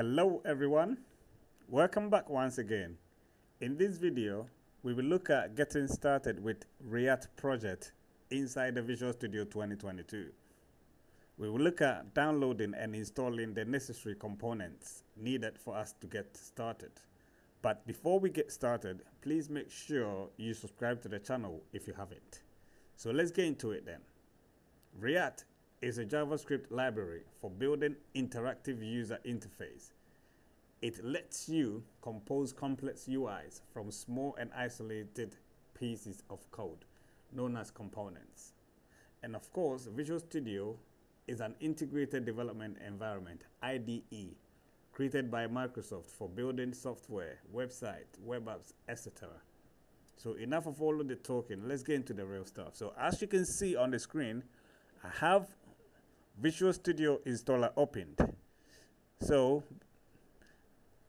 Hello everyone, welcome back once again. In this video, we will look at getting started with React project inside the Visual Studio 2022. We will look at downloading and installing the necessary components needed for us to get started. But before we get started, please make sure you subscribe to the channel if you haven't. So let's get into it then. React is a JavaScript library for building interactive user interface. It lets you compose complex UIs from small and isolated pieces of code known as components. And of course, Visual Studio is an integrated development environment, IDE, created by Microsoft for building software, website, web apps, etc. So enough of all of the talking, let's get into the real stuff. So as you can see on the screen, I have Visual Studio installer opened. So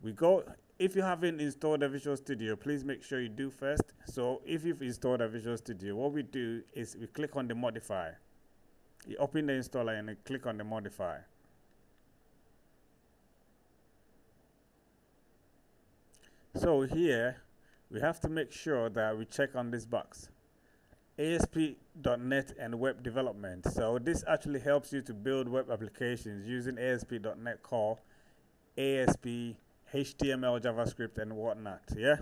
we go, if you haven't installed a Visual Studio, please make sure you do first. So if you've installed a Visual Studio, what we do is we click on the modify. You open the installer and you click on the modify. So here, we have to make sure that we check on this box. ASP.NET and web development. So this actually helps you to build web applications using ASP.NET Core, ASP, HTML, JavaScript, and whatnot. Yeah.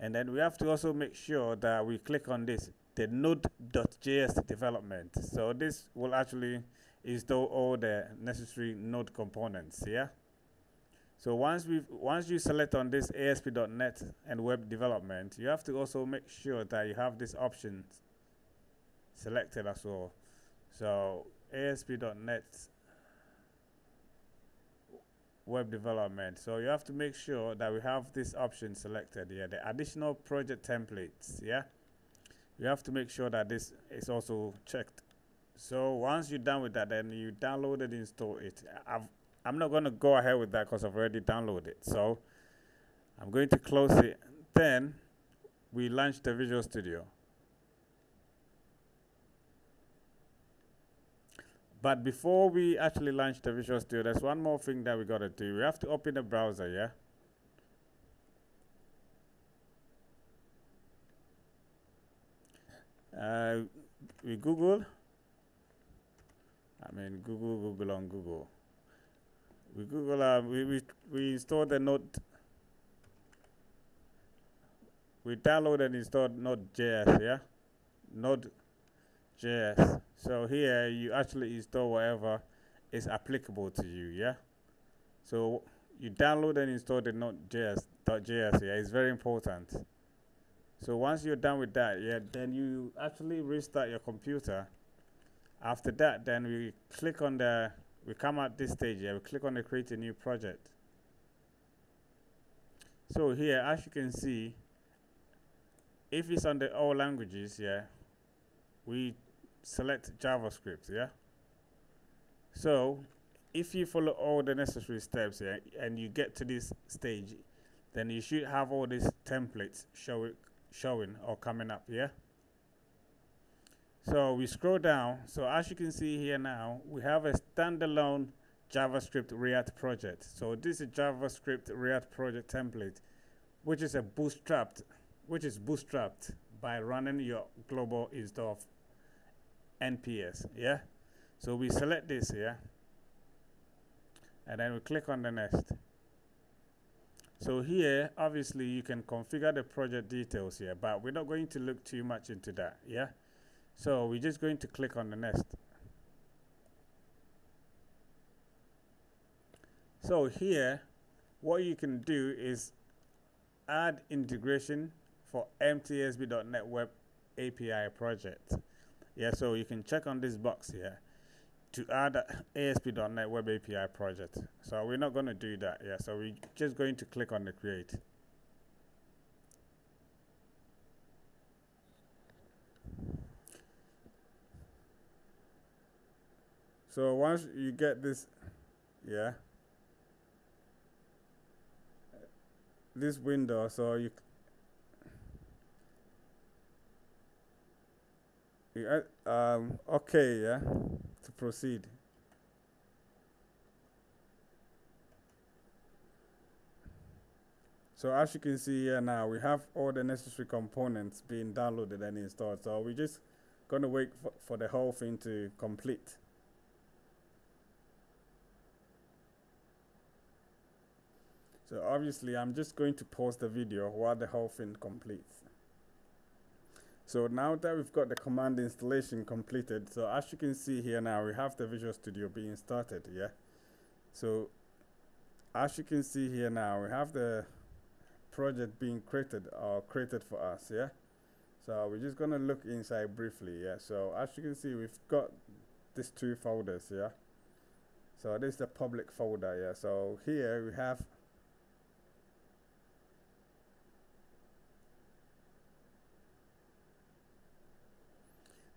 And then we have to also make sure that we click on this, the Node.js development. So this will actually install all the necessary Node components. Yeah. So once we once you select on this ASP.NET and web development, you have to also make sure that you have these options selected as well. So ASP.NET web development. So you have to make sure that we have this option selected here, the additional project templates. Yeah, you have to make sure that this is also checked. So once you're done with that, then you download it, install it. I've, I'm not going to go ahead with that because I've already downloaded it. So I'm going to close it. Then we launch the Visual Studio. But before we actually launch the Visual Studio, there's one more thing that we got to do. We have to open the browser, yeah? Uh, we Google. I mean, Google, Google on Google. We Google, uh, we, we, we installed the Node. We download and installed Node.js, yeah? Node.js. So here you actually install whatever is applicable to you, yeah? So you download and install the Node.js, .js, yeah, it's very important. So once you're done with that, yeah, then you actually restart your computer. After that, then we click on the, we come at this stage, yeah, we click on the create a new project. So here, as you can see, if it's on the all languages, yeah, we select JavaScript, yeah? So, if you follow all the necessary steps here yeah, and you get to this stage, then you should have all these templates show showing or coming up, yeah? So we scroll down. So as you can see here now, we have a standalone JavaScript React project. So this is JavaScript React project template, which is a bootstrapped, which is bootstrapped by running your global install NPS, yeah? So we select this here, and then we click on the next. So here, obviously, you can configure the project details here, but we're not going to look too much into that, yeah? So we're just going to click on the next. So here, what you can do is add integration for Empty ASP.NET Web API project. Yeah, so you can check on this box here to add ASP.NET Web API project. So we're not going to do that. Yeah, so we're just going to click on the create. So once you get this, yeah, this window, so you um, okay, yeah, to proceed. so as you can see here now we have all the necessary components being downloaded and installed. So we're just gonna wait for, for the whole thing to complete. So obviously I'm just going to pause the video while the whole thing completes so now that we've got the command installation completed so as you can see here now we have the Visual Studio being started yeah? So as you can see here now we have the project being created or created for us yeah? So we're just gonna look inside briefly yeah? So as you can see we've got these two folders yeah? So this is the public folder yeah? So here we have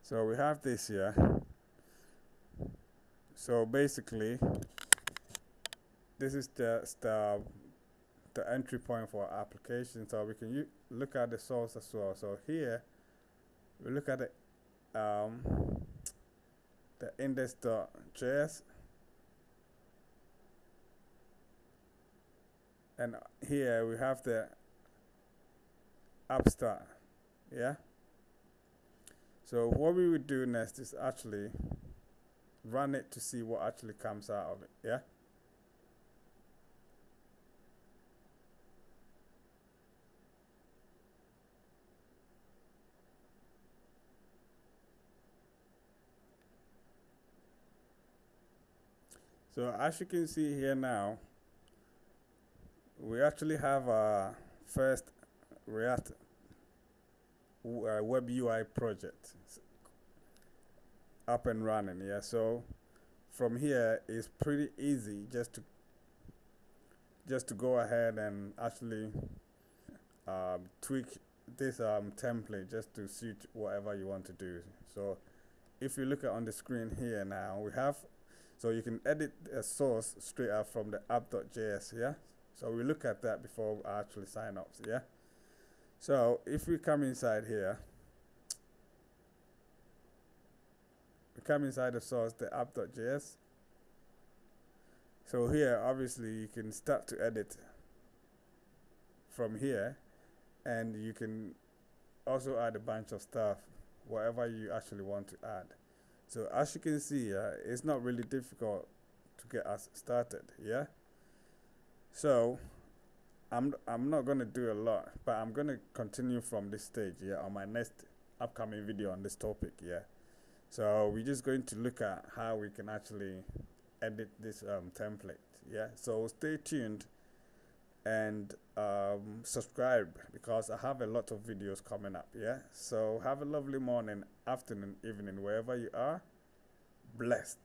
so we have this here. So basically this is the, the the entry point for our application. So we can look at the source as well. So here we look at the um, the index.js and here we have the app start. Yeah so what we would do next is actually run it to see what actually comes out of it yeah? So as you can see here now, we actually have our first React uh, web UI project up and running. Yeah, so from here it's pretty easy just to just to go ahead and actually um, tweak this um, template just to suit whatever you want to do. So if you look at on the screen here now, we have so you can edit a source straight out from the app.js, yeah? So we look at that before I actually sign up, yeah? So if we come inside here, we come inside the source, the app.js. So here, obviously, you can start to edit from here, and you can also add a bunch of stuff, whatever you actually want to add. So as you can see, uh, it's not really difficult to get us started, yeah? So I'm, I'm not going to do a lot, but I'm going to continue from this stage, yeah, on my next upcoming video on this topic, yeah? So we're just going to look at how we can actually edit this um, template, yeah? So stay tuned and um, subscribe because I have a lot of videos coming up. Yeah. So have a lovely morning, afternoon, evening, wherever you are. Blessed.